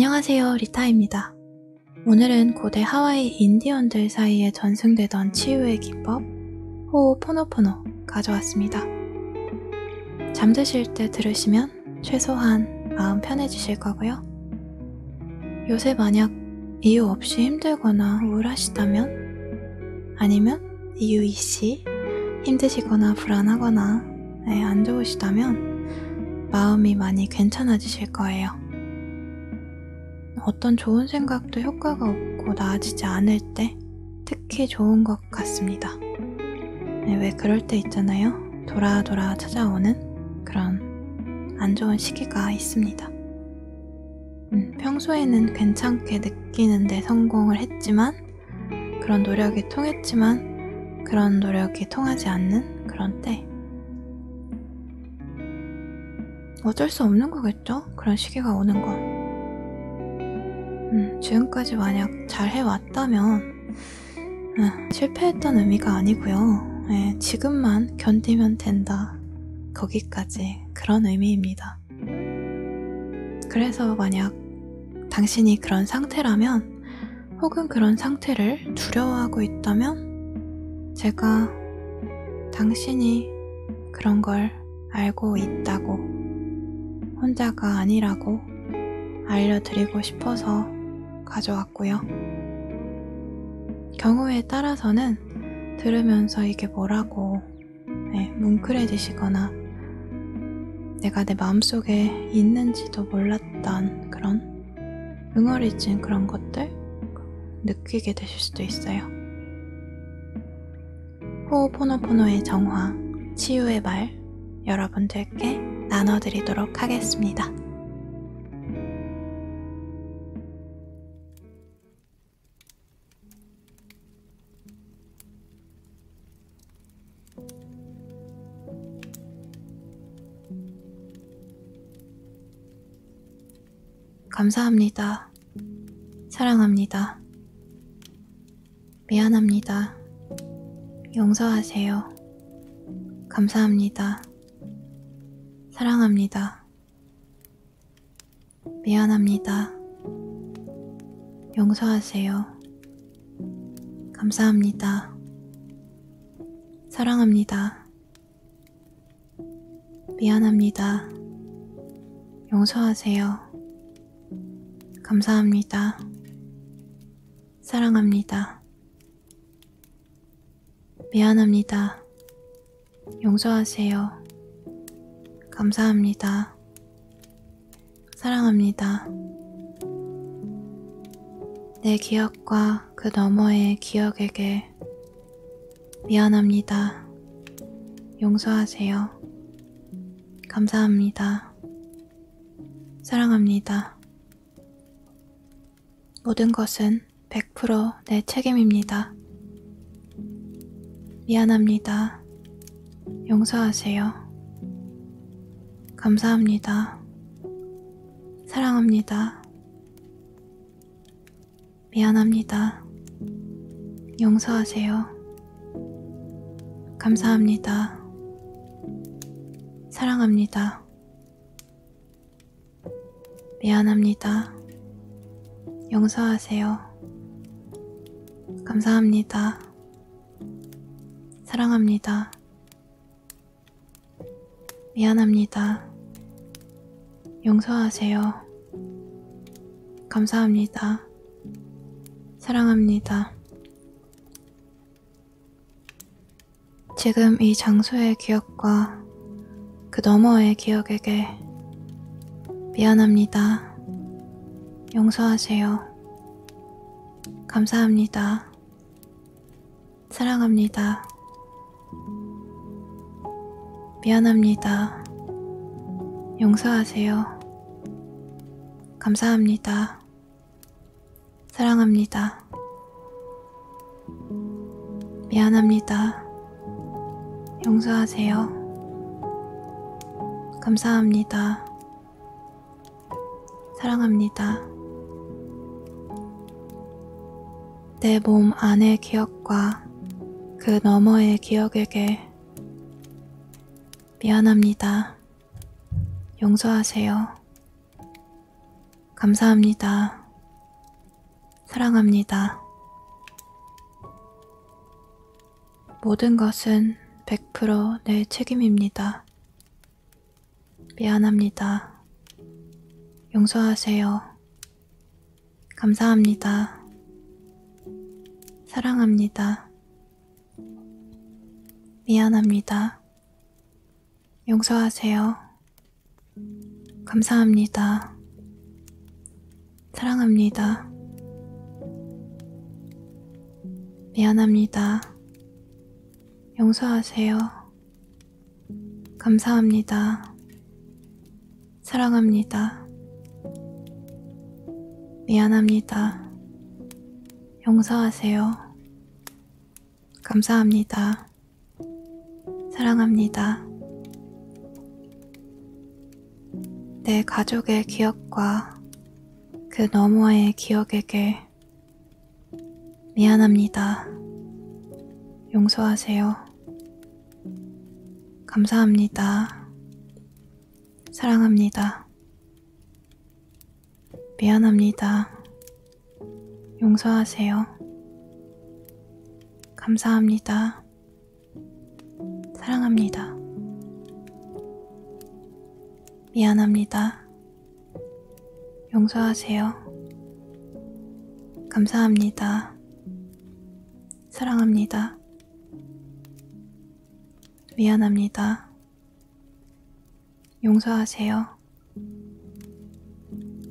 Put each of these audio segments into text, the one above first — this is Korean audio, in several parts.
안녕하세요, 리타입니다. 오늘은 고대 하와이 인디언들 사이에 전승되던 치유의 기법, 호호포노포노 가져왔습니다. 잠드실 때 들으시면 최소한 마음 편해지실 거고요. 요새 만약 이유 없이 힘들거나 우울하시다면, 아니면 이유 있이 힘드시거나 불안하거나 네, 안 좋으시다면 마음이 많이 괜찮아지실 거예요. 어떤 좋은 생각도 효과가 없고 나아지지 않을 때 특히 좋은 것 같습니다. 네, 왜 그럴 때 있잖아요. 돌아 돌아 찾아오는 그런 안 좋은 시기가 있습니다. 음, 평소에는 괜찮게 느끼는데 성공을 했지만 그런 노력이 통했지만 그런 노력이 통하지 않는 그런 때 어쩔 수 없는 거겠죠? 그런 시기가 오는 건. 음, 지금까지 만약 잘 해왔다면, 음, 실패했던 의미가 아니고요. 네, 지금만 견디면 된다. 거기까지 그런 의미입니다. 그래서 만약 당신이 그런 상태라면, 혹은 그런 상태를 두려워하고 있다면, 제가 당신이 그런 걸 알고 있다고 혼자가 아니라고 알려드리고 싶어서 가져왔고요. 경우에 따라서는 들으면서 이게 뭐라고 네, 뭉클해지시거나 내가 내 마음속에 있는지도 몰랐던 그런 응어리진 그런 것들 느끼게 되실 수도 있어요. 호호포노포노의 정화, 치유의 말 여러분들께 나눠드리도록 하겠습니다. 감사합니다. 사랑합니다. 미안합니다. 용서하세요. 감사합니다. 사랑합니다. 미안합니다. 용서하세요. 감사합니다. 사랑합니다. 미안합니다. 용서하세요. 감사합니다. 사랑합니다. 미안합니다. 용서하세요. 감사합니다. 사랑합니다. 내 기억과 그 너머의 기억에게 미안합니다. 용서하세요. 감사합니다. 사랑합니다. 모든 것은 100%내 책임입니다. 미안합니다. 용서하세요. 감사합니다. 사랑합니다. 미안합니다. 용서하세요. 감사합니다. 사랑합니다. 미안합니다. 용서하세요. 감사합니다. 사랑합니다. 미안합니다. 용서하세요. 감사합니다. 사랑합니다. 지금 이 장소의 기억과 그 너머의 기억에게 미안합니다. 용서하세요. 감사합니다. 사랑합니다. 미안합니다. 용서하세요. 감사합니다. 사랑합니다. 미안합니다. 용서하세요. 감사합니다. 사랑합니다. 내 몸 안의 기억과 그 너머의 기억에게 미안합니다. 용서하세요. 감사합니다. 사랑합니다. 모든 것은 100%내 책임입니다. 미안합니다. 용서하세요. 감사합니다. 사랑합니다. 미안합니다. 용서하세요. 감사합니다. 사랑합니다. 미안합니다. 용서하세요. 감사합니다. 사랑합니다. 미안합니다. 용서하세요. 감사합니다. 사랑합니다. 내 가족의 기억과 그 너머의 기억에게 미안합니다. 용서하세요. 감사합니다. 사랑합니다. 미안합니다. 용서하세요. 감사합니다. 사랑합니다. 미안합니다. 용서하세요. 감사합니다. 사랑합니다. 미안합니다. 용서하세요.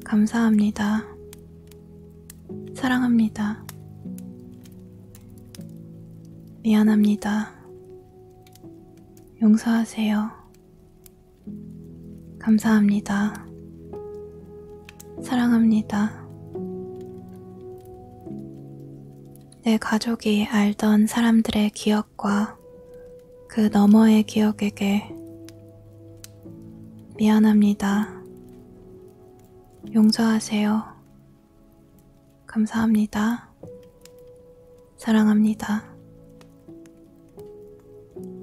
감사합니다. 사랑합니다. 미안합니다. 용서하세요. 감사합니다. 사랑합니다. 내 가족이 알던 사람들의 기억과 그 너머의 기억에게 미안합니다. 용서하세요. 감사합니다. 사랑합니다.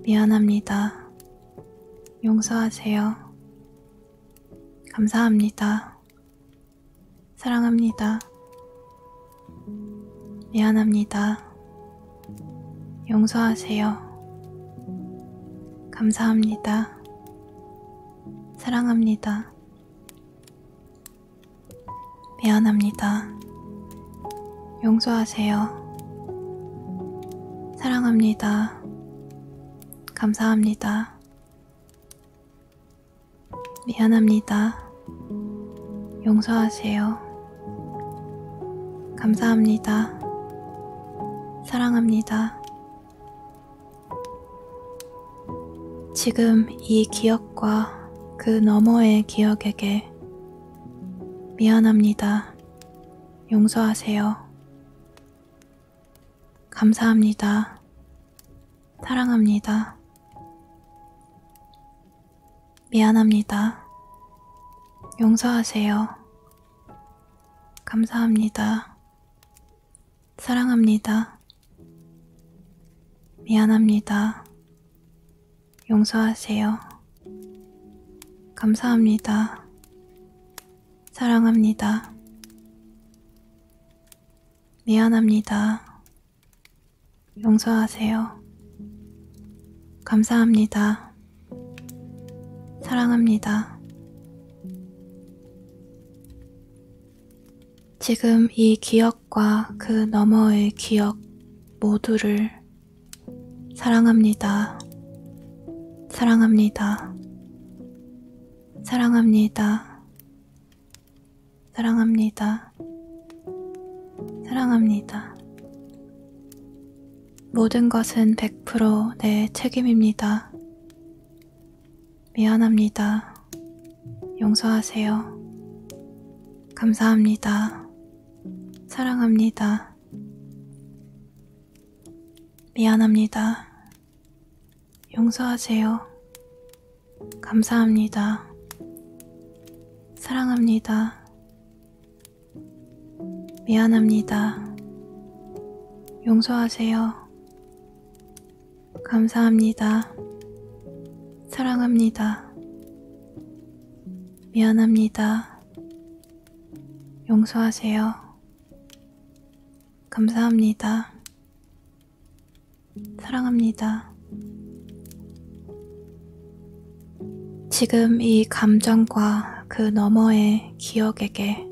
미안합니다. 용서하세요. 감사합니다. 사랑합니다. 미안합니다. 용서하세요. 감사합니다. 사랑합니다. 미안합니다. 용서하세요. 사랑합니다. 감사합니다. 미안합니다. 용서하세요. 감사합니다. 사랑합니다. 지금 이 기억과 그 너머의 기억에게 미안합니다. 용서하세요. 감사합니다. 사랑합니다. 미안합니다. 용서하세요. 감사합니다. 사랑합니다. 미안합니다. 용서하세요. 감사합니다. 사랑합니다. 미안합니다. 용서하세요. 감사합니다. 사랑합니다. 지금 이 기억과 그 너머의 기억 모두를 사랑합니다. 사랑합니다. 사랑합니다. 사랑합니다. 사랑합니다. 모든 것은 100%내 책임입니다. 미안합니다. 용서하세요. 감사합니다. 사랑합니다. 미안합니다. 용서하세요. 감사합니다. 사랑합니다. 미안합니다. 용서하세요. 감사합니다. 사랑합니다. 미안합니다. 용서하세요. 감사합니다. 사랑합니다. 지금 이 감정과 그 너머의 기억에게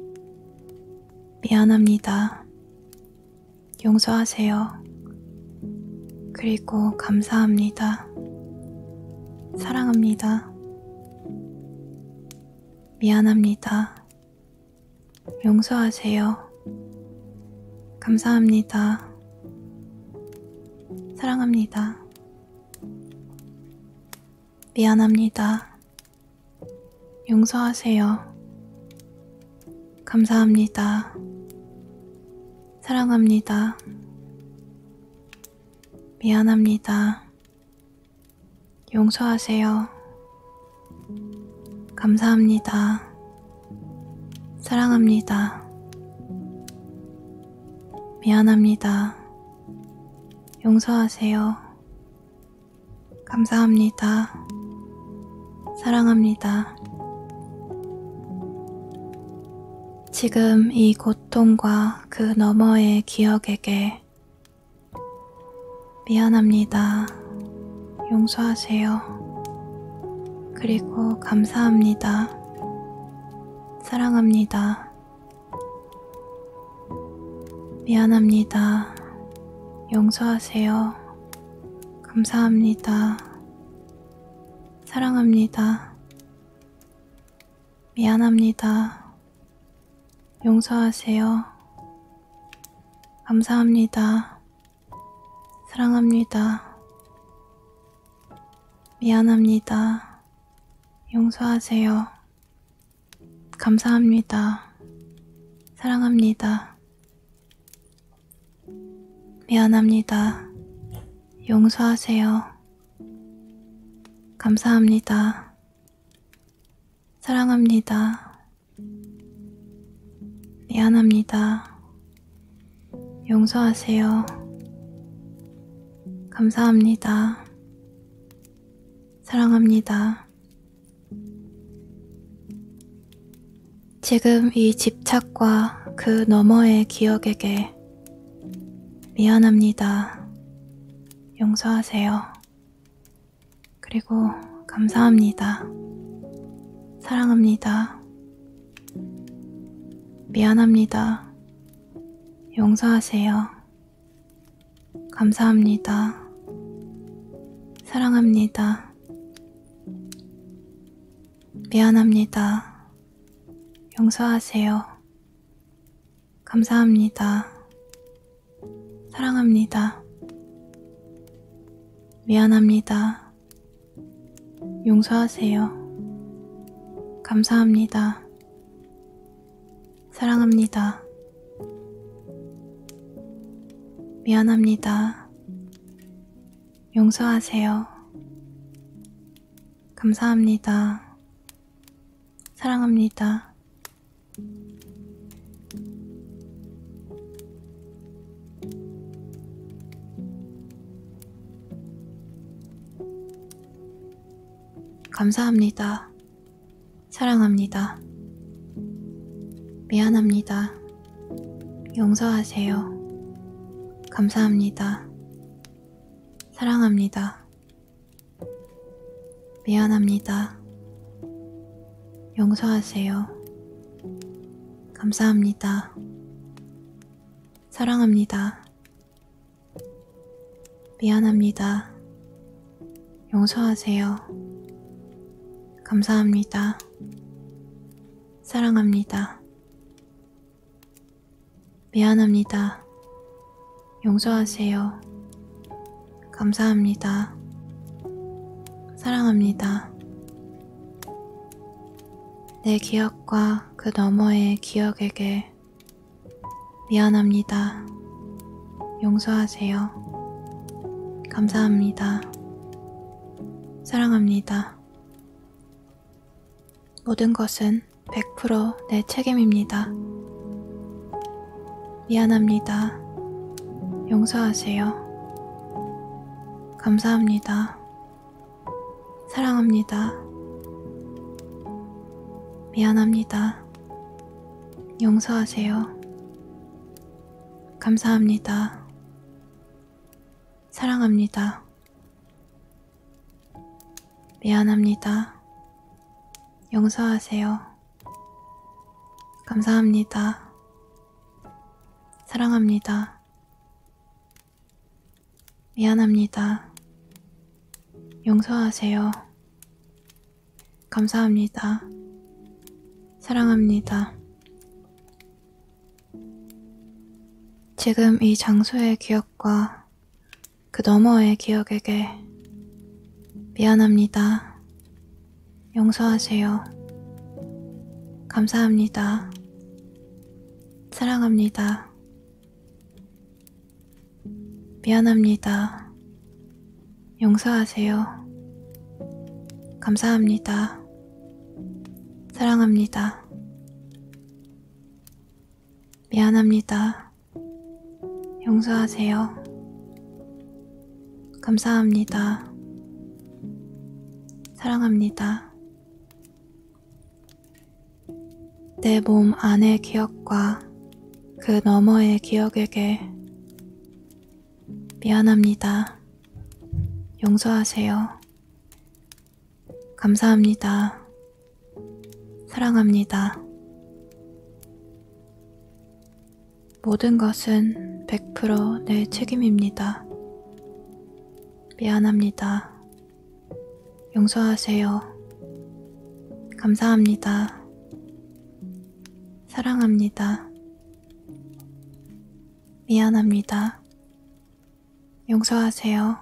미안합니다. 용서하세요. 그리고 감사합니다. 사랑합니다. 미안합니다. 용서하세요. 감사합니다. 사랑합니다. 미안합니다. 용서하세요. 감사합니다. 사랑합니다. 미안합니다. 용서하세요. 감사합니다. 사랑합니다. 미안합니다. 용서하세요. 감사합니다. 사랑합니다. 지금 이 고통과 그 너머의 기억에게 미안합니다. 용서하세요. 그리고 감사합니다. 사랑합니다. 미안합니다. 용서하세요. 감사합니다. 사랑합니다. 미안합니다. 용서하세요. 감사합니다. 사랑합니다. 미안합니다. 용서하세요. 감사합니다. 사랑합니다. 미안합니다. 용서하세요. 감사합니다. 사랑합니다. 미안합니다. 용서하세요. 감사합니다. 사랑합니다. 지금 이 집착과 그 너머의 기억에게 미안합니다. 용서하세요. 그리고 감사합니다. 사랑합니다. 미안합니다. 용서하세요. 감사합니다. 사랑합니다. 미안합니다. 용서하세요. 감사합니다. 사랑합니다. 미안합니다. 용서하세요. 감사합니다. 사랑합니다. 미안합니다. 용서하세요. 감사합니다. 사랑합니다. 감사합니다. 사랑합니다. 미안합니다. 용서하세요. 감사합니다. 사랑합니다. 미안합니다. 용서하세요. 감사합니다. 사랑합니다. 미안합니다. 용서하세요. 감사합니다. 사랑합니다. 미안합니다. 용서하세요. 감사합니다. 사랑합니다. 내 기억과 그 너머의 기억에게 미안합니다. 용서하세요. 감사합니다. 사랑합니다. 모든 것은 100%내 책임입니다. 미안합니다. 용서하세요. 감사합니다. 사랑합니다. 미안합니다. 용서하세요. 감사합니다. 사랑합니다. 미안합니다. 용서하세요. 감사합니다. 사랑합니다. 미안합니다. 용서하세요. 감사합니다. 사랑합니다. 지금 이 장소의 기억과 그 너머의 기억에게 미안합니다. 용서하세요. 감사합니다. 사랑합니다. 미안합니다. 용서하세요. 감사합니다. 사랑합니다. 미안합니다. 용서하세요. 감사합니다. 사랑합니다. 내 몸 안의 기억과 그 너머의 기억에게 미안합니다. 용서하세요. 감사합니다. 사랑합니다. 모든 것은 100%내 책임입니다. 미안합니다. 용서하세요. 감사합니다. 사랑합니다. 미안합니다. 용서하세요.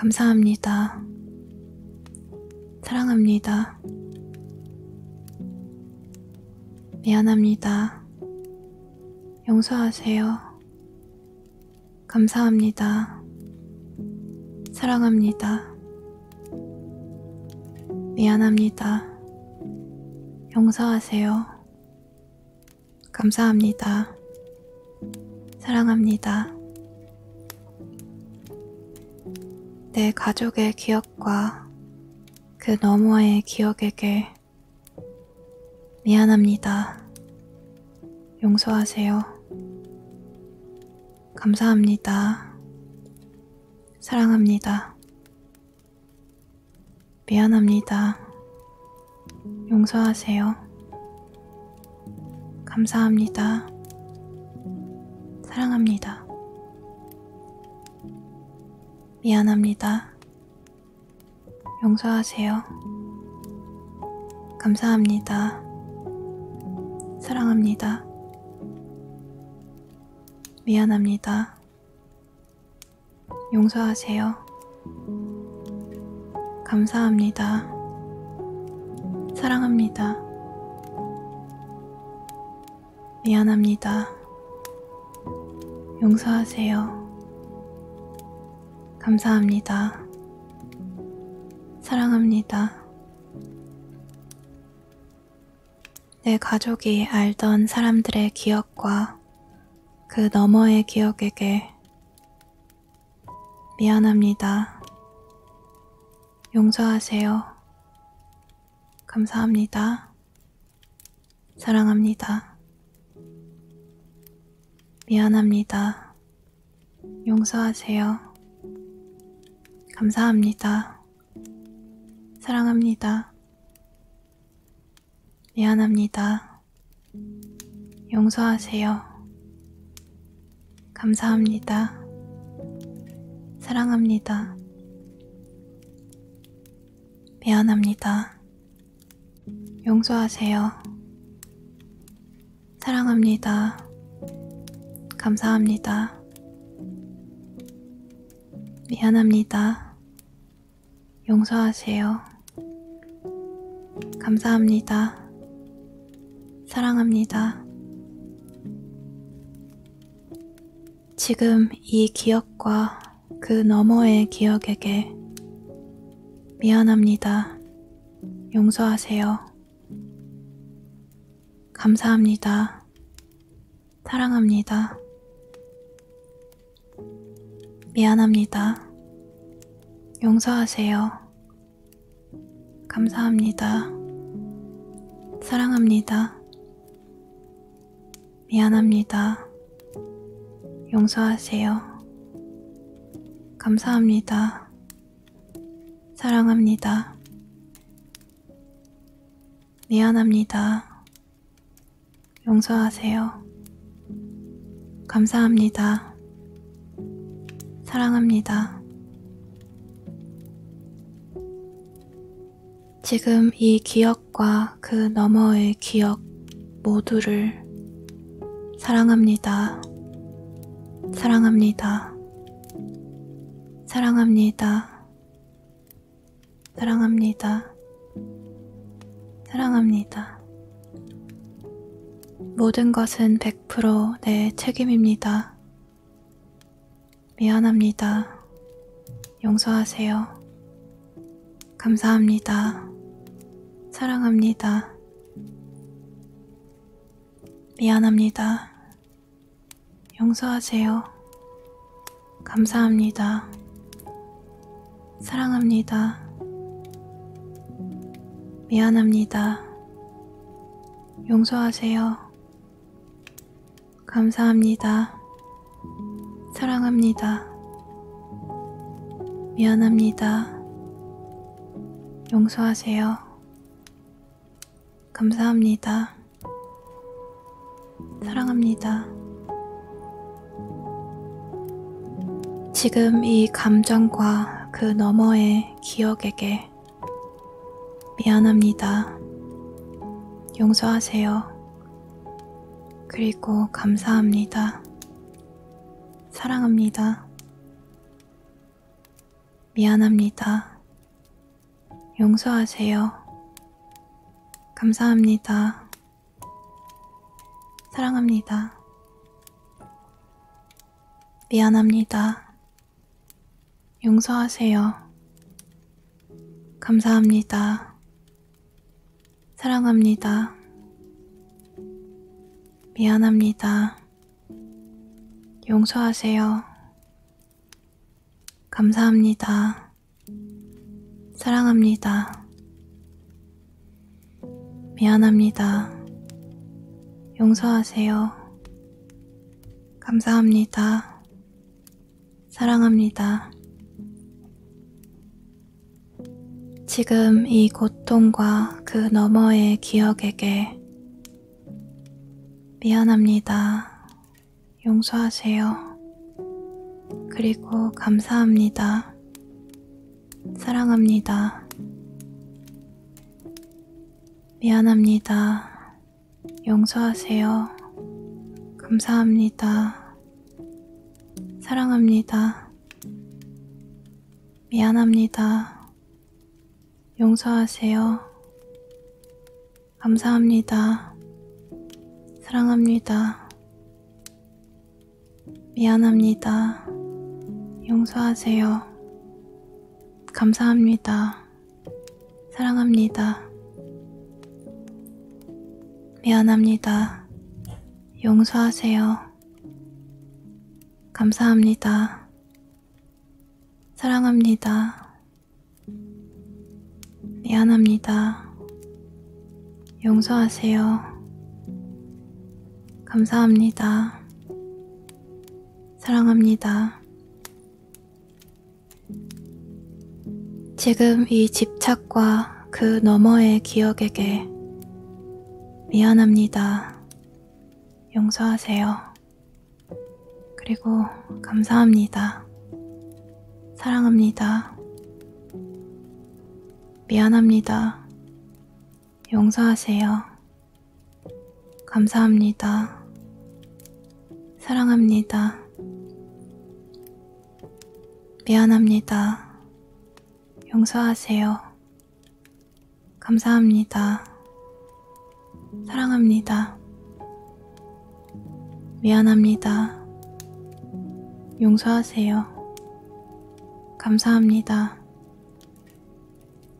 감사합니다. 사랑합니다. 미안합니다. 용서하세요. 감사합니다. 사랑합니다. 미안합니다. 용서하세요. 감사합니다. 사랑합니다. 내 가족의 기억과 그 너머의 기억에게 미안합니다. 용서하세요. 감사합니다. 사랑합니다. 미안합니다. 용서하세요. 감사합니다. 사랑합니다. 미안합니다. 용서하세요. 감사합니다. 사랑합니다. 미안합니다. 용서하세요. 감사합니다. 사랑합니다. 미안합니다. 용서하세요. 감사합니다. 사랑합니다. 내 가족이 알던 사람들의 기억과 그 너머의 기억에게 미안합니다. 용서하세요. 감사합니다. 사랑합니다. 미안합니다. 용서하세요. 감사합니다. 사랑합니다. 미안합니다. 용서하세요. 감사합니다. 사랑합니다. 미안합니다. 용서하세요. 사랑합니다. 감사합니다. 미안합니다. 용서하세요. 감사합니다. 사랑합니다. 지금 이 기억과 그 너머의 기억에게 미안합니다. 용서하세요. 감사합니다. 사랑합니다. 미안합니다. 용서하세요. 감사합니다. 사랑합니다. 미안합니다. 용서하세요. 감사합니다. 사랑합니다. 미안합니다. 용서하세요. 감사합니다. 사랑합니다. 지금 이 기억과 그 너머의 기억 모두를 사랑합니다. 사랑합니다. 사랑합니다. 사랑합니다. 사랑합니다. 모든 것은 100%내 책임입니다. 미안합니다. 용서하세요. 감사합니다. 사랑합니다. 미안합니다. 용서하세요. 감사합니다. 사랑합니다. 미안합니다. 용서하세요. 감사합니다. 사랑합니다. 미안합니다. 용서하세요. 감사합니다. 사랑합니다. 지금 이 감정과 그 너머의 기억에게 미안합니다. 용서하세요. 그리고 감사합니다. 사랑합니다. 미안합니다. 용서하세요. 감사합니다. 사랑합니다. 미안합니다. 용서하세요. 감사합니다. 사랑합니다. 미안합니다. 용서하세요. 감사합니다. 사랑합니다. 미안합니다. 용서하세요. 감사합니다. 사랑합니다. 지금 이 고통과 그 너머의 기억에게 미안합니다. 용서하세요. 그리고 감사합니다. 사랑합니다. 미안합니다. 용서하세요. 감사합니다. 사랑합니다. 미안합니다. 용서하세요. 감사합니다. 사랑합니다. 미안합니다. 용서하세요. 감사합니다. 사랑합니다. 미안합니다. 용서하세요. 감사합니다. 사랑합니다. 미안합니다. 용서하세요. 감사합니다. 사랑합니다. 지금 이 집착과 그 너머의 기억에게 미안합니다. 용서하세요. 그리고 감사합니다. 사랑합니다. 미안합니다. 용서하세요. 감사합니다. 사랑합니다. 미안합니다. 용서하세요. 감사합니다. 사랑합니다. 미안합니다. 용서하세요. 감사합니다.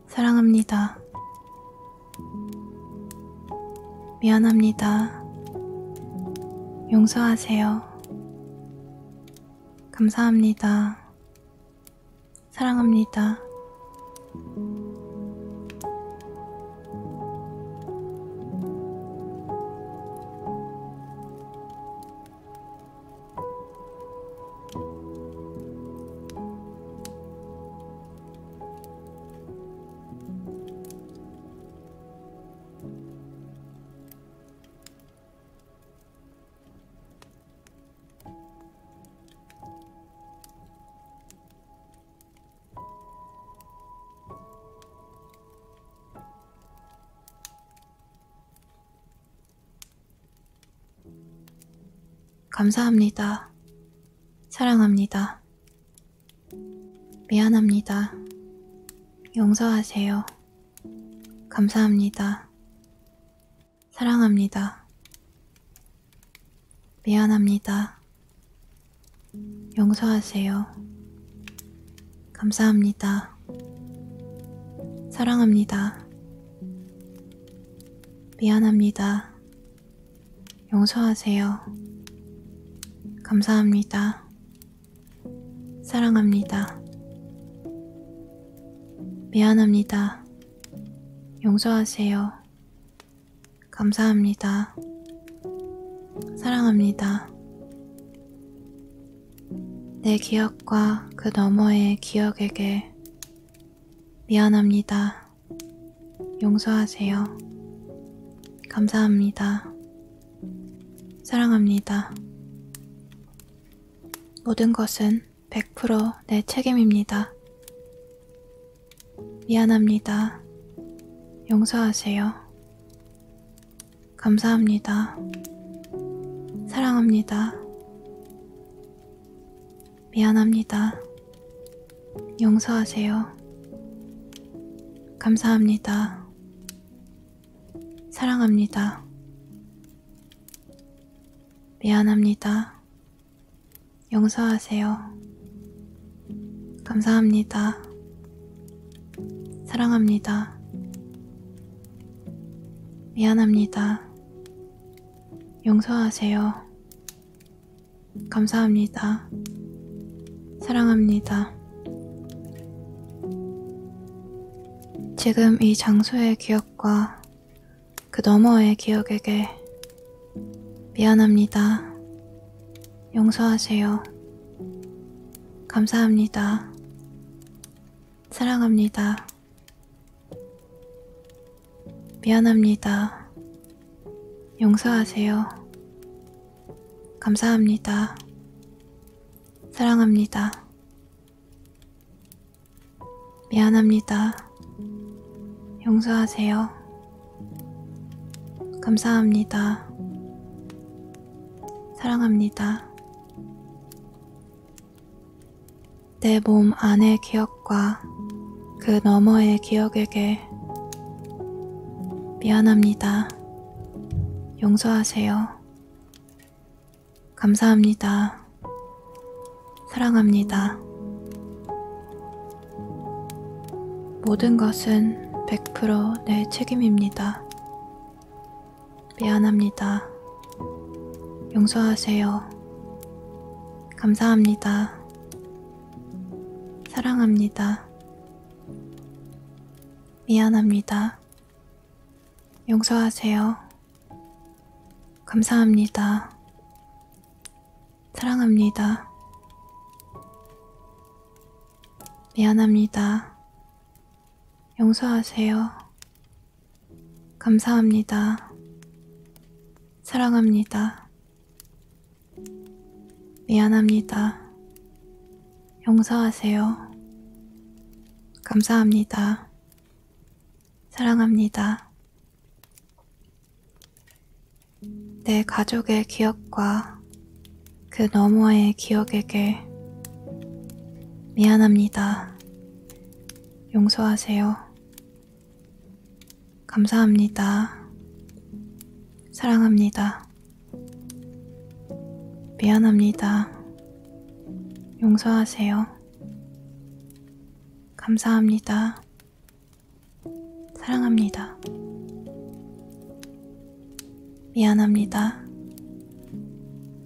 사랑합니다. 미안합니다. 용서하세요. 감사합니다. 사랑합니다. 감사합니다. 사랑합니다. 미안합니다. 용서하세요. 감사합니다. 사랑합니다. 미안합니다. 용서하세요. 감사합니다. 사랑합니다. 미안합니다. 용서하세요. 감사합니다. 사랑합니다. 미안합니다. 용서하세요. 감사합니다. 사랑합니다. 내 기억과 그 너머의 기억에게 미안합니다. 용서하세요. 감사합니다. 사랑합니다. 모든 것은 100%내 책임입니다. 미안합니다. 용서하세요. 감사합니다. 사랑합니다. 미안합니다. 용서하세요. 감사합니다. 사랑합니다. 미안합니다. 용서하세요. 감사합니다. 사랑합니다. 미안합니다. 용서하세요. 감사합니다. 사랑합니다. 지금 이 장소의 기억과 그 너머의 기억에게 미안합니다. 용서하세요. 감사합니다. 사랑합니다. 미안합니다. 용서하세요. 감사합니다. 사랑합니다. 미안합니다. 용서하세요. 감사합니다. 사랑합니다. 내 몸 안의 기억과 그 너머의 기억에게 미안합니다. 용서하세요. 감사합니다. 사랑합니다. 모든 것은 100%내 책임입니다. 미안합니다. 용서하세요. 감사합니다. 사랑합니다. 미안합니다. 용서하세요. 감사합니다. 사랑합니다. 미안합니다. 용서하세요. 감사합니다. 사랑합니다. 미안합니다. 용서하세요. 감사합니다. 사랑합니다. 내 가족의 기억과 그 너머의 기억에게 미안합니다. 용서하세요. 감사합니다. 사랑합니다. 미안합니다. 용서하세요. 감사합니다. 사랑합니다. 미안합니다.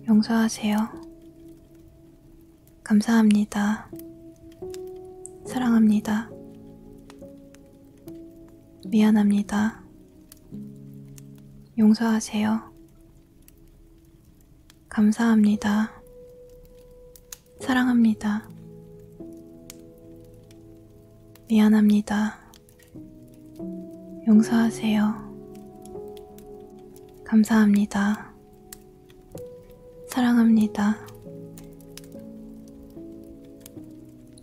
용서하세요. 감사합니다. 사랑합니다. 미안합니다. 용서하세요. 감사합니다. 사랑합니다. 미안합니다. 용서하세요. 감사합니다. 사랑합니다.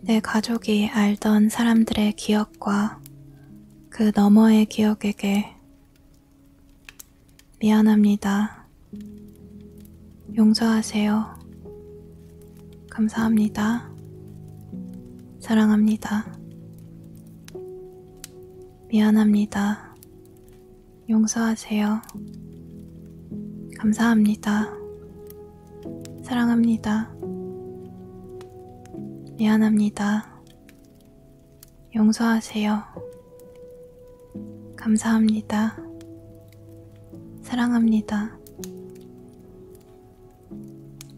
내 가족이 알던 사람들의 기억과 그 너머의 기억에게 미안합니다. 용서하세요. 감사합니다. 사랑합니다. 미안합니다. 용서하세요. 감사합니다. 사랑합니다. 미안합니다. 용서하세요. 감사합니다. 사랑합니다.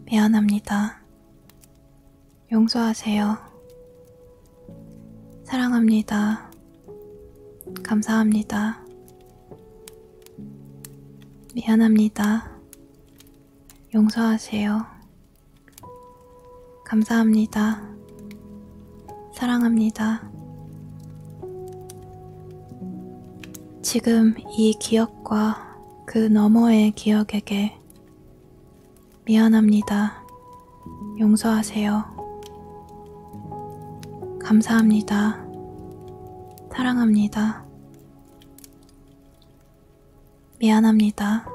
미안합니다. 용서하세요. 사랑합니다. 감사합니다. 미안합니다. 용서하세요. 감사합니다. 사랑합니다. 지금 이 기억과 그 너머의 기억에게 미안합니다. 용서하세요. 감사합니다. 사랑합니다. 미안합니다.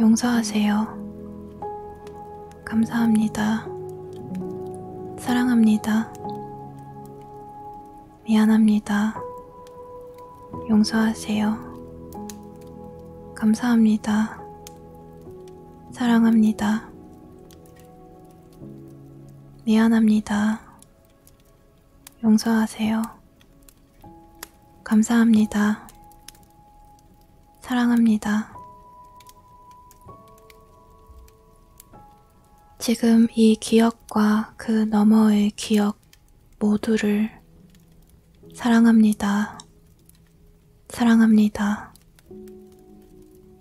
용서하세요. 감사합니다. 사랑합니다. 미안합니다. 용서하세요. 감사합니다. 사랑합니다. 미안합니다. 용서하세요. 감사합니다. 사랑합니다. 지금 이 기억과 그 너머의 기억 모두를 사랑합니다. 사랑합니다.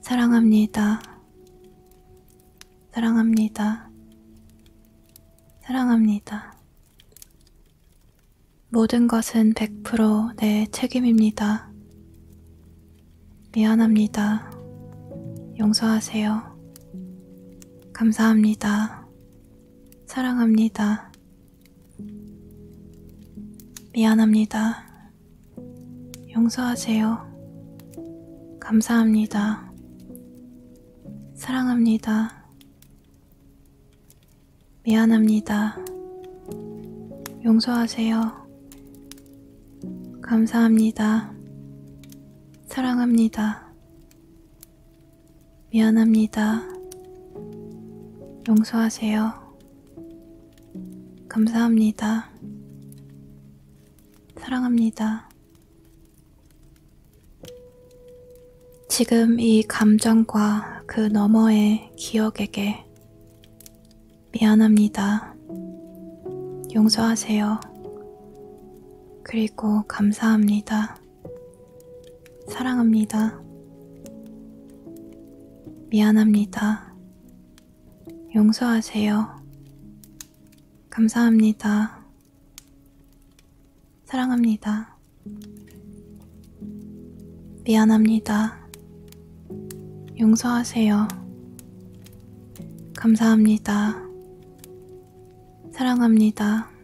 사랑합니다. 사랑합니다. 사랑합니다. 모든 것은 100%내 책임입니다. 미안합니다. 용서하세요. 감사합니다. 사랑합니다. 미안합니다. 용서하세요. 감사합니다. 사랑합니다. 미안합니다. 용서하세요. 감사합니다. 사랑합니다. 미안합니다. 용서하세요. 감사합니다. 사랑합니다. 지금 이 감정과 그 너머의 기억에게 미안합니다. 용서하세요. 그리고 감사합니다. 사랑합니다. 미안합니다. 용서하세요. 감사합니다. 사랑합니다. 미안합니다. 용서하세요. 감사합니다. 사랑합니다.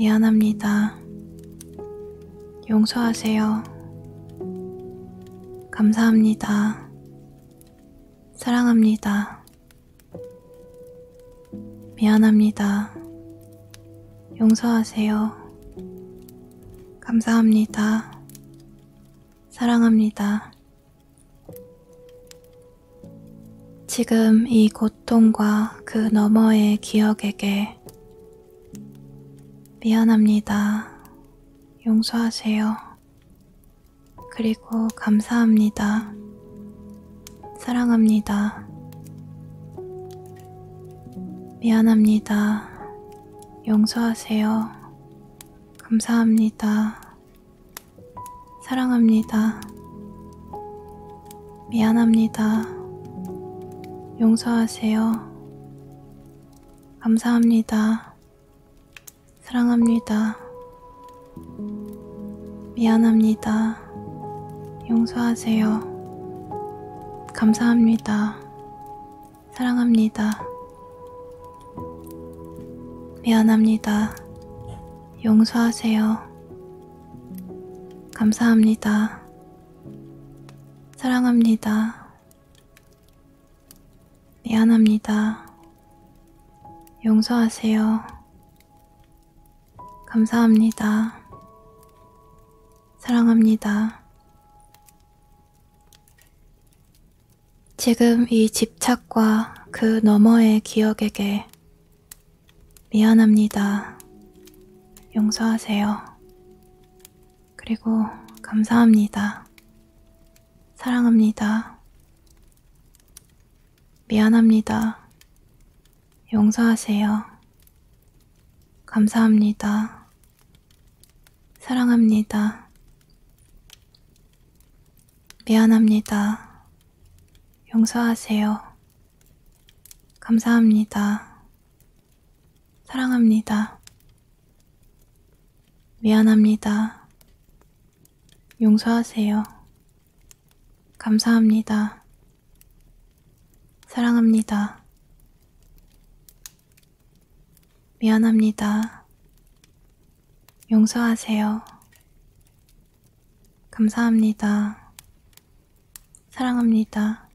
미안합니다. 용서하세요. 감사합니다. 사랑합니다. 미안합니다. 용서하세요. 감사합니다. 사랑합니다. 지금 이 고통과 그 너머의 기억에게 미안합니다. 용서하세요. 그리고 감사합니다. 사랑합니다. 미안합니다. 용서하세요. 감사합니다. 사랑합니다. 미안합니다. 용서하세요. 감사합니다. 사랑합니다. 미안합니다. 용서하세요. 감사합니다. 사랑합니다. 미안합니다. 용서하세요. 감사합니다. 사랑합니다. 미안합니다. 용서하세요. 감사합니다. 사랑합니다. 지금 이 집착과 그 너머의 기억에게 미안합니다. 용서하세요. 그리고 감사합니다. 사랑합니다. 미안합니다. 용서하세요. 감사합니다. 사랑합니다. 미안합니다. 용서하세요. 감사합니다. 사랑합니다. 미안합니다. 용서하세요. 감사합니다. 사랑합니다. 미안합니다. 용서하세요. 감사합니다. 사랑합니다.